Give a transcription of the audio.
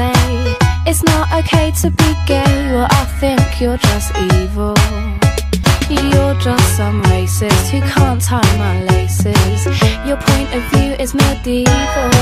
say it's not okay to be gay. Well, I think you're just evil. You're just some racist who can't tie my laces. Your point of view is medieval.